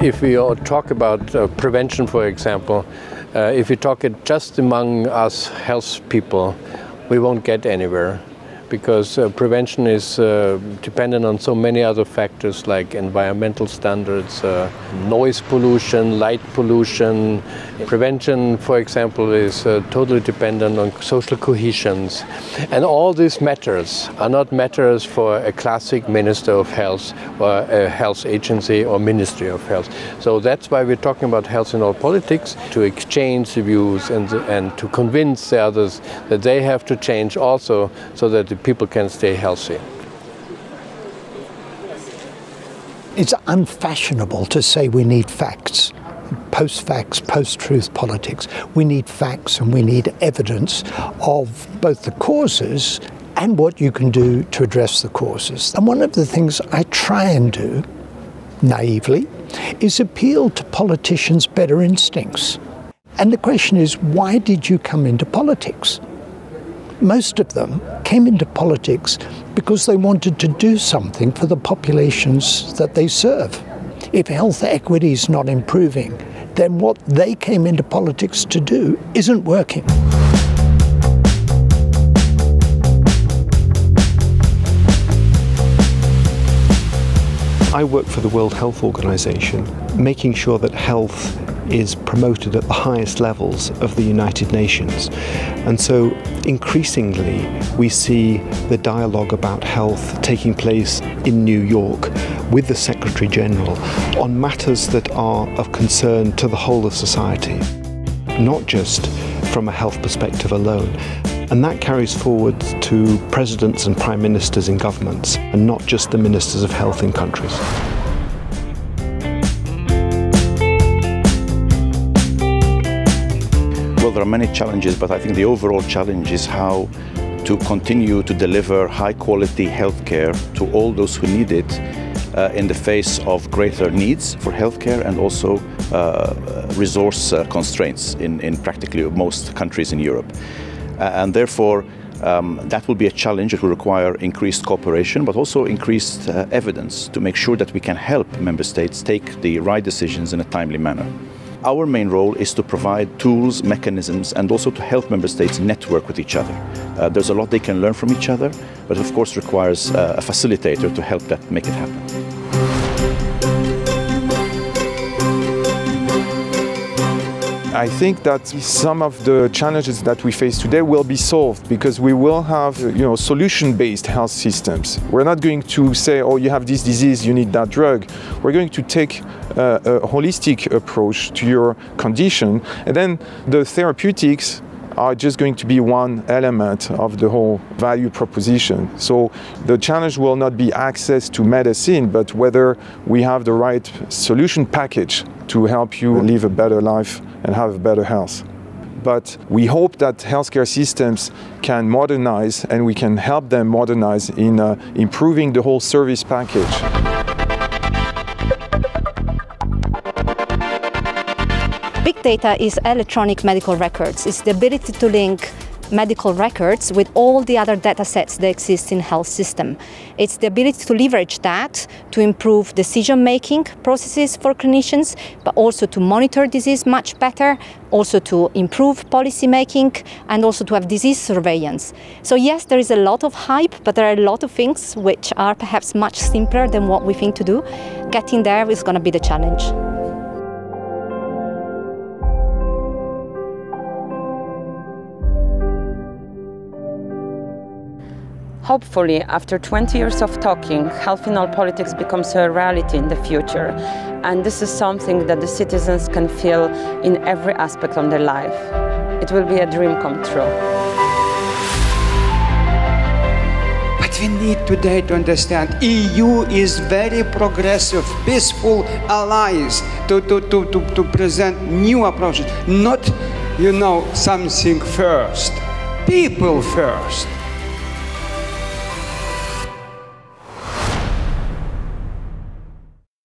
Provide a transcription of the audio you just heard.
if we talk about uh, prevention, for example, uh, if we talk it just among us health people, we won't get anywhere because uh, prevention is uh, dependent on so many other factors like environmental standards, uh, noise pollution, light pollution. Prevention, for example, is uh, totally dependent on social cohesions. And all these matters are not matters for a classic Minister of Health or a health agency or Ministry of Health. So that's why we're talking about health in all politics, to exchange the views and, and to convince the others that they have to change also so that people can stay healthy. It's unfashionable to say we need facts, post facts, post truth politics. We need facts and we need evidence of both the causes and what you can do to address the causes. And one of the things I try and do, naively, is appeal to politicians' better instincts. And the question is, why did you come into politics? Most of them came into politics because they wanted to do something for the populations that they serve. If health equity is not improving, then what they came into politics to do isn't working. I work for the World Health Organization, making sure that health is promoted at the highest levels of the United Nations. And so increasingly we see the dialogue about health taking place in New York with the Secretary General on matters that are of concern to the whole of society, not just from a health perspective alone. And that carries forward to presidents and prime ministers in governments, and not just the ministers of health in countries. There are many challenges, but I think the overall challenge is how to continue to deliver high quality healthcare to all those who need it uh, in the face of greater needs for healthcare and also uh, resource uh, constraints in, in practically most countries in Europe. Uh, and therefore, um, that will be a challenge. It will require increased cooperation, but also increased uh, evidence to make sure that we can help member states take the right decisions in a timely manner. Our main role is to provide tools, mechanisms, and also to help member states network with each other. Uh, there's a lot they can learn from each other, but of course requires uh, a facilitator to help that make it happen. I think that some of the challenges that we face today will be solved because we will have you know solution-based health systems. We're not going to say, oh, you have this disease, you need that drug. We're going to take uh, a holistic approach to your condition and then the therapeutics are just going to be one element of the whole value proposition. So the challenge will not be access to medicine, but whether we have the right solution package to help you live a better life and have better health. But we hope that healthcare systems can modernize and we can help them modernize in uh, improving the whole service package. Big data is electronic medical records. It's the ability to link medical records with all the other data sets that exist in health system. It's the ability to leverage that to improve decision-making processes for clinicians, but also to monitor disease much better, also to improve policy making, and also to have disease surveillance. So yes, there is a lot of hype, but there are a lot of things which are perhaps much simpler than what we think to do. Getting there is going to be the challenge. Hopefully, after 20 years of talking, health in all politics becomes a reality in the future. And this is something that the citizens can feel in every aspect of their life. It will be a dream come true. But we need today to understand EU is very progressive, peaceful allies to, to, to, to, to present new approaches, not, you know, something first. People first.